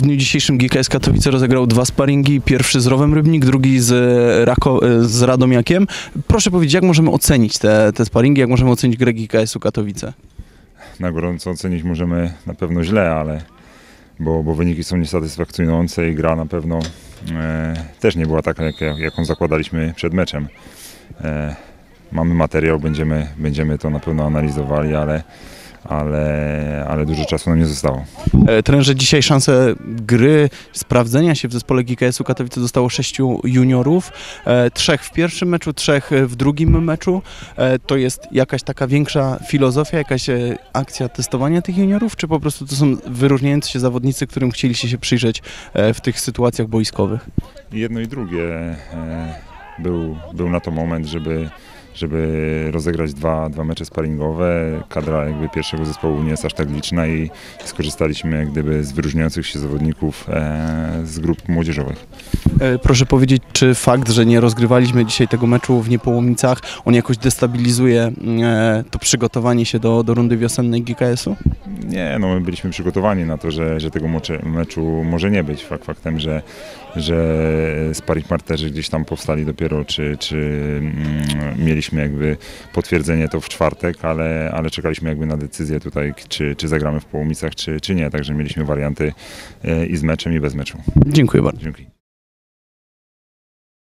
W dniu dzisiejszym GKS Katowice rozegrał dwa sparingi. Pierwszy z Rowem Rybnik, drugi z, Rako, z Radomiakiem. Proszę powiedzieć, jak możemy ocenić te, te sparingi, jak możemy ocenić grę GKS-u Katowice? Na gorąco ocenić możemy na pewno źle, ale bo, bo wyniki są niesatysfakcjonujące i gra na pewno e, też nie była taka, jak, jaką zakładaliśmy przed meczem. E, mamy materiał, będziemy, będziemy to na pewno analizowali, ale, ale, ale dużo czasu nam nie zostało. E, Trenerze, dzisiaj szansę gry, sprawdzenia się w zespole GKS-u Katowice dostało sześciu juniorów. E, trzech w pierwszym meczu, trzech w drugim meczu. E, to jest jakaś taka większa filozofia, jakaś akcja testowania tych juniorów, czy po prostu to są wyróżniający się zawodnicy, którym chcieliście się przyjrzeć w tych sytuacjach boiskowych? Jedno i drugie. Był, był na to moment, żeby, żeby rozegrać dwa, dwa mecze sparingowe. Kadra jakby pierwszego zespołu nie jest aż tak liczna i skorzystaliśmy jak gdyby z wyróżniających się zawodników e, z grup młodzieżowych. E, Proszę powiedzieć, czy fakt, że nie rozgrywaliśmy dzisiaj tego meczu w Niepołomicach, on jakoś destabilizuje e, to przygotowanie się do, do rundy wiosennej GKS-u? Nie, no my byliśmy przygotowani na to, że, że tego meczu może nie być. Fakt faktem, że, że sparring partnerzy gdzieś tam powstali dopiero, czy, czy mm, mieliśmy jakby potwierdzenie to w czwartek, ale, ale czekaliśmy jakby na decyzję tutaj, czy, czy zagramy w Połomicach, czy, czy nie. Także mieliśmy warianty e, i z meczem, i bez meczu. Dziękuję bardzo. Dzięki.